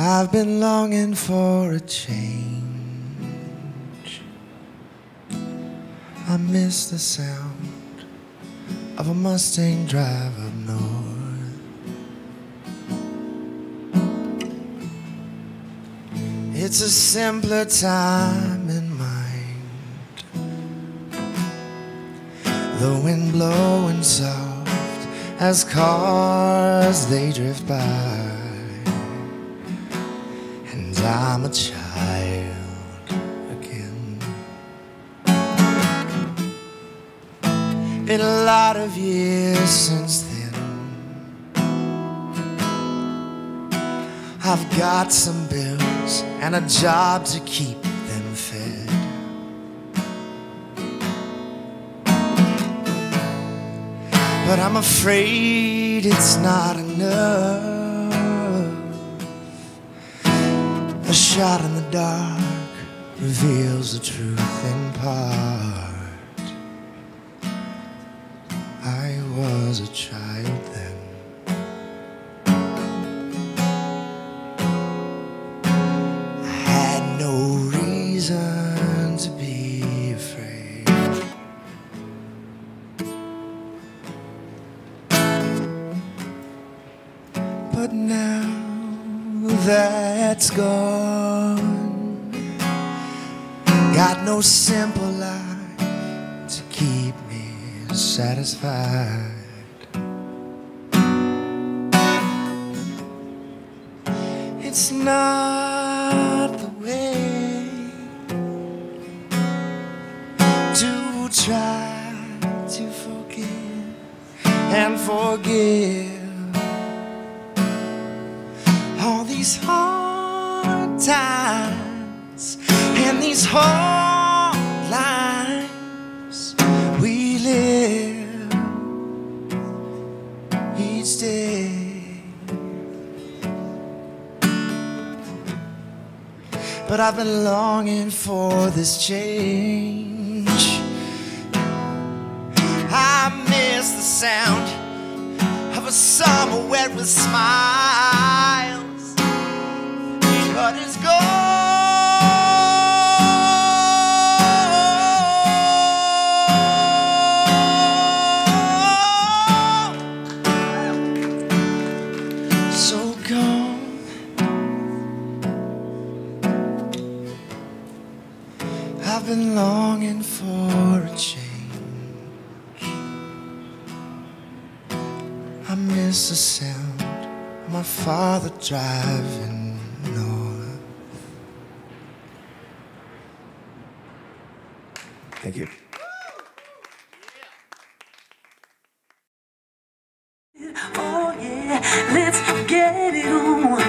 I've been longing for a change. I miss the sound of a Mustang drive up north. It's a simpler time in mind. The wind blowing soft as cars they drift by. I'm a child again. Been a lot of years since then. I've got some bills and a job to keep them fed. But I'm afraid it's not enough. A shot in the dark reveals the truth in part. I was a child then. I had no reason to be afraid. But now that's gone, got no simple life to keep me satisfied. It's not the way to try to forgive and forgive these hard times and these hard lives we live each day. But I've been longing for this change. I miss the sound of a summer wet with smiles, I've been longing for a change. I miss the sound of my father driving north. Thank you. Oh yeah, let's get it on.